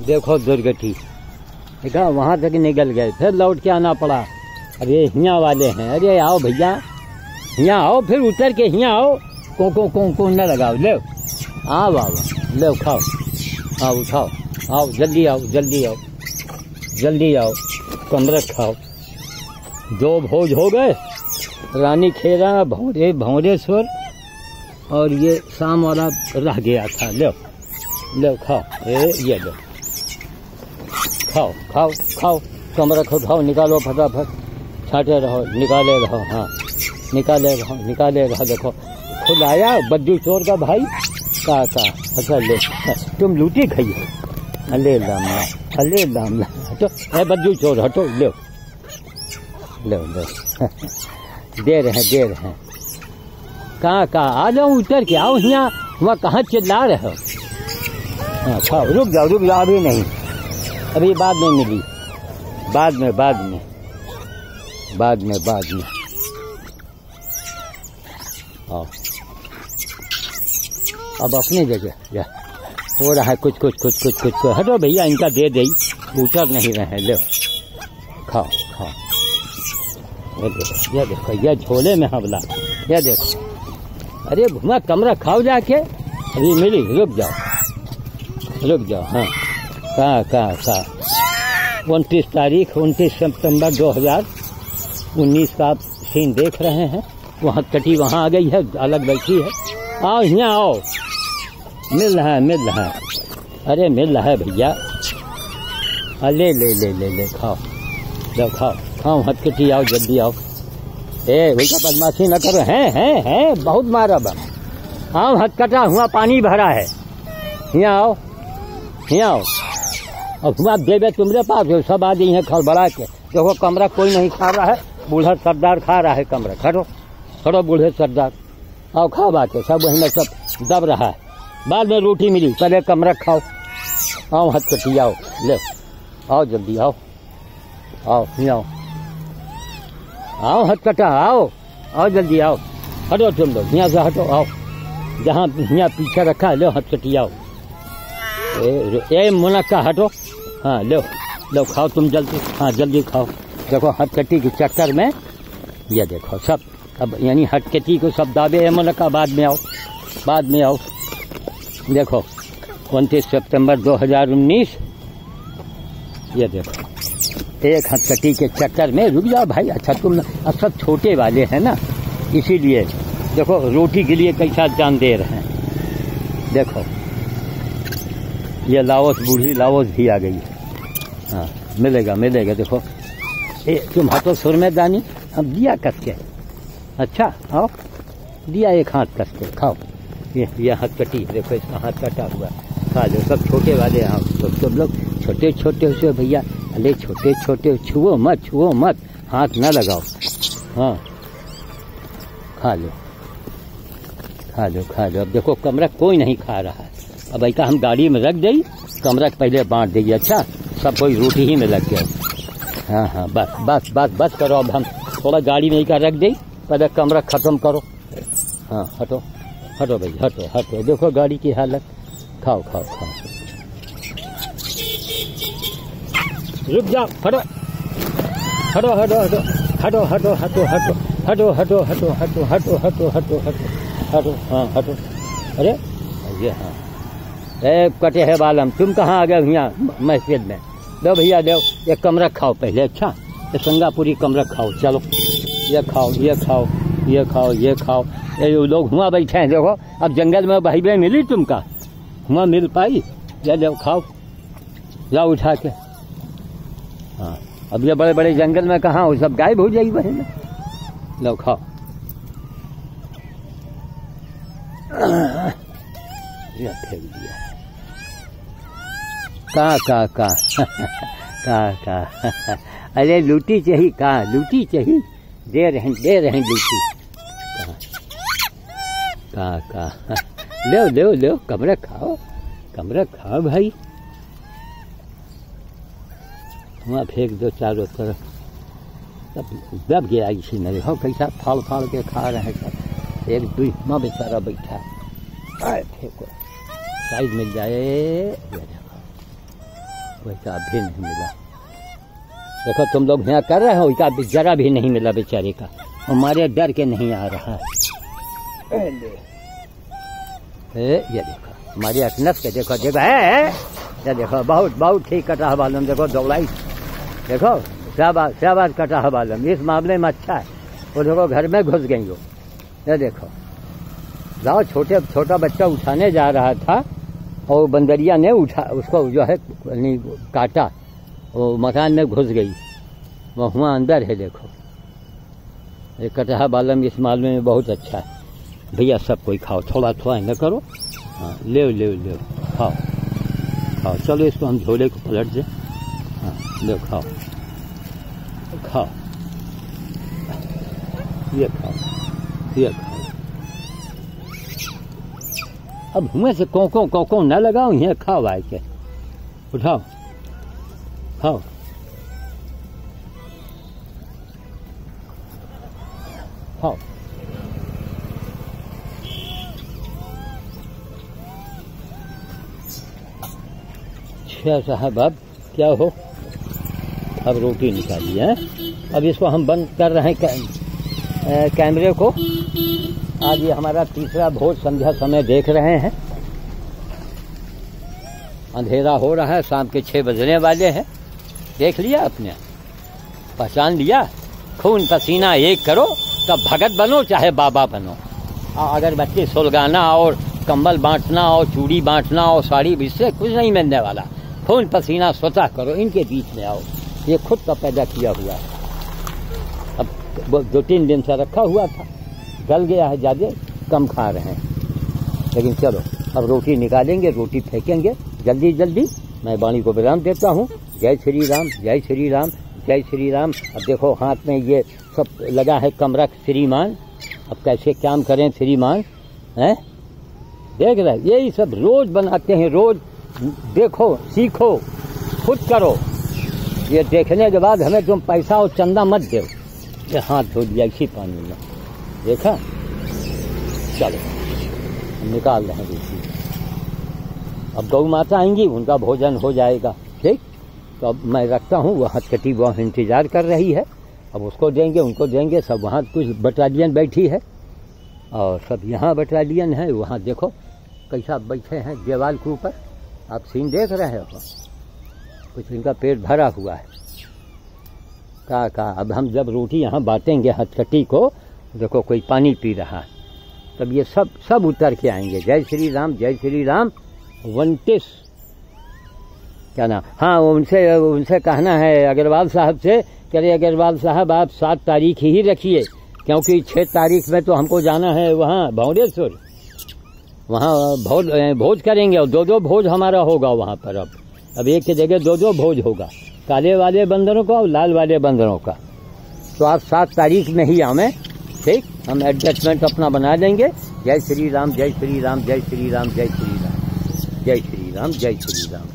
देखो दुर्गति देखा वहाँ तक निकल गए, फिर लौट के आना पड़ा। अरे हिया वाले हैं। अरे आओ भैया, हिया आओ, फिर उतर के हिया आओ। को को को को न लगाओ। ले, आओ आओ, ले, खाओ। आओ, उठाओ। आओ, जल्दी आओ जल्दी आओ। जल्दी आओ, कमरे खाओ। दो भोज हो गए। रानी खेरा, भौरे, भौरेश्वर, और ये शाम वाला रह गया था। ले, लो, खाओ। ए, ये लो। खाओ खाओ खाओ, कम रखो, खाओ, निकालो, फटाफट। छाटे रहो, निकाले रहो हाँ। निकाले रहो निकाले रहो, देखो। खुद आया बद्दू चोर का भाई? का का? अच्छा ले, तुम लूटी खाइए अले लामला अले लामला हटो। ए बद्दू चोर, हटो, ले। दे रहे हैं दे रहे। हैं कहाँ कहाँ आ जाओ उतर के, आओ यहाँ वहाँ कहाँ चिल्ला रहे हो? हाँ खाओ, रुक जाओ रुक जाओ, अभी नहीं। अभी बाद में मिली। बाद में बाद में। बाद में बाद में। आओ। अब अपनी जगह, जा। हो रहा है कुछ कुछ कुछ कुछ कुछ। कुछ हटो भैया, इनका दे दे उतर नहीं रहे, लो। खाओ खाओ। ये देखो ये देखो, ये झोले में हमला। ये देखो। अरे, घुमा कमरा, खाओ जाके। अभी मिली, रुक जाओ। रुक जाओ हाँ। कहाँ कहाँ कहाँ? उनतीस तारीख, उनतीस सितंबर दो हज़ार उन्नीस का आप सीन देख रहे हैं। वहाँ कटी, वहाँ आ गई है, अलग बैठी है। आओ, यहाँ आओ। मिल रहा है, मिल रहा है। अरे, मिल रहा है भैया। अरे ले ले ले ले खाओ। लो खाओ खाओ हथकटी आओ, जल्दी आओ। ए, भैया, बदमाशी न करो। हैं हैं हैं, बहुत मारा बम। आओ हथकटा हुआ पानी भरा है। यहाँ आओ यहाँ आओ। हुआ देवे तुम्हारे पास हो सब आदमी है खड़बड़ा के। देखो कमरा कोई नहीं खा रहा है बूढ़ा सरदार खा रहा है कमरा। खड़ो खड़ो बूढ़े सरदार। आओ खा बात है सब वही सब दब रहा है। बाद में रोटी मिली पहले कमरा खाओ। आओ हथ हथकटी आओ ले। आओ जल्दी आओ। आओ यहाँ आओ। आओ हथकटा आओ। आओ जल्दी आओ। हटो तुम लोग यहाँ से हटो आओ। जहाँ यहाँ पीछे रखा है लो हथकटी आओ ए, ए मुनक्का हटो। हाँ लो लो, खाओ तुम जल्दी। हाँ जल्दी खाओ। देखो, हथकटी के चक्कर में, ये देखो, सब, अब यानी हथकटी को सब दावे है मुनक्का बाद में आओ, बाद में आओ। देखो, उनतीस सितंबर 2019 ये देखो, एक हथकटी के चक्कर में रुक जाओ भाई। अच्छा तुम सब छोटे वाले हैं ना, इसीलिए, देखो, रोटी के लिए कैसा जान दे रहे हैं। देखो, ये लाओस बूढ़ी लाओस भी आ गई। हाँ मिलेगा मिलेगा, देखो। ए, तुम हाथों सुर में दानी हम दिया कस के अच्छा आओ, दिया एक हाथ कस के खाओ। ये ये हाथ कटी, देखो इसका हाथ कटा हुआ। खा लो, सब छोटे वाले हाँ तो सब लोग छोटे छोटे से भैया। अरे, छोटे छोटे, छुओ मत छुओ मत, हाथ ना लगाओ। हाँ खा लो। खा लो खा लो। अब देखो कमरा कोई नहीं खा रहा। है अब ऐसा हम गाड़ी में रख दें कमरा पहले बांट देंगे अच्छा? सब कोई रोटी ही में लग गया हाँ हाँ बस बस बस बस करो अब हम थोड़ा गाड़ी में ही का रख दें पहले कमरा खत्म करो हाँ हटो हटो भाई हटो हटो देखो गाड़ी की हालत खाओ खाओ खाओ रुक जाओ हटो हटो हटो हटो हटो हटो हटो हटो हटो हटो हटो हटो हटो हटो हटो हटो हाँ हटो अरे ये हाँ ए, कटे है बालम, तुम कहाँ आ गए यहाँ मस्जिद में? दो भैया, दो, एक कमरा खाओ पहले अच्छा? ये संगापुरी कमरा खाओ, चलो। ये खाओ ये खाओ ये खाओ ये खाओ। ये लोग हुआ बैठे हैं, देखो, अब जंगल में भाई बहन मिली तुमका? हुआ मिल पाई? या जाओ खाओ। जाओ उठा के। हाँ अब ये बड़े बड़े जंगल में कहाँ हो, सब गायब हो जाएगी बहन। लो खाओ। फेंक दिया। का का का का का अरे लूटी चाहिए का लूटी चाहिए दे रहे दे रहे लूटी का का लो लो लो कमरा खाओ कमरा खाओ भाई वहाँ फेंक दो चारों तरफ़ सब दब गया इसी में देखो कैसा फाड़ फाड़ के खा रहे हैं सब एक दुई माँ बेचारा बैठा फेंको साइड मिल जाए वैसा भी नहीं मिला। देखो तुम लोग यहाँ कर रहे हो भी जरा भी नहीं मिला बेचारे का। हमारे डर के नहीं आ रहा। है ए, ये देखो हमारी अटनस के देखो देखो है, ये देखो बहुत बहुत ठीक कटा है बालम देखो दौड़ाई। देखो शाबाश शाबाश कटा है बालम इस मामले में अच्छा है। वो देखो घर में घुस गई हो। ये देखो लाओ छोटे छोटा बच्चा उठाने जा रहा था। और बंदरिया ने उठा उसको जो है नहीं, काटा वो मकान में घुस गई। वहाँ अंदर है देखो। ये कटहा बालम इस मामले में बहुत अच्छा है। भैया सब कोई खाओ थोड़ा थोड़ा न करो। हाँ ले ले ले खाओ। खाओ चलो इसको हम झोले को पलट दें। हाँ ले खाओ। खाओ। ये खाओ। ये खाओ। अब हुए से कोको कोको न लगाओ यहाँ खाओ आए के उठाओ। खाओ खाओ अच्छा साहब, अब क्या हो? अब रोटी निकाली, है? अब इसको हम बंद कर रहे हैं कैमरे को। आज ये हमारा तीसरा भोज संध्या समय देख रहे हैं। अंधेरा हो रहा है, शाम के छह बजने वाले हैं। देख लिया आपने? पहचान लिया? खून पसीना एक करो, तब भगत बनो, चाहे बाबा बनो। और अगर बच्चे सुलगाना और कंबल बांटना और चूड़ी बांटना और साड़ी इससे कुछ नहीं मिलने वाला। खून पसीना स्वतः करो, इनके बीच में आओ। ये खुद का पैदा किया हुआ है। अब दो तीन दिन से रखा हुआ था। गल गया है ज़्यादा कम खा रहे हैं। लेकिन चलो, अब रोटी निकालेंगे, रोटी फेंकेंगे। जल्दी जल्दी, मैं वाणी को विराम देता हूँ। जय श्री राम, जय श्री राम, जय श्री राम। अब देखो, हाथ में ये सब लगा है कमरा श्रीमान। अब कैसे काम करें श्रीमान, हैं? देख रहे यही सब रोज बनाते हैं, रोज देखो, सीखो, खुद करो। ये देखने के बाद हमें तुम पैसा और चंदा मत दो। ये हाथ धो दिया इसी पानी में। देखा? चलो निकाल रहे हैं रोटी अब गौ माता आएँगी, उनका भोजन हो जाएगा। ठीक? तो अब मैं रखता हूँ, वह हथकटी वहाँ इंतज़ार कर रही है। अब उसको देंगे, उनको देंगे, सब वहाँ कुछ बटालियन बैठी है। और सब यहाँ बटालियन है, वहाँ देखो, कैसा बैठे हैं देवाल के ऊपर। आप सीन देख रहे हो? कुछ इनका पेट भरा हुआ है। कहा कहा अब हम जब रोटी यहाँ बांटेंगे हथकटी को देखो, कोई पानी पी रहा तब ये सब सब उतर के आएँगे। जय श्री राम, जय श्री राम। वंटिस। क्या नाम? हाँ उनसे उनसे कहना है अग्रवाल साहब से कह रहे अग्रवाल साहब, आप सात तारीख ही रखिए, क्योंकि छः तारीख में तो हमको जाना है वहाँ भौरेश्वर वहाँ भोज भोज करेंगे और दो दो भोज हमारा होगा वहाँ पर अब। अब एक की जगह दो दो भोज होगा, काले वाले बंदरों का और लाल वाले बंदरों का। तो आप सात तारीख में ही हमें ठीक, हम एडजस्टमेंट अपना बना देंगे। जय श्री राम, जय श्री राम, जय श्री राम, जय श्री राम, जय श्री राम, जय श्री राम।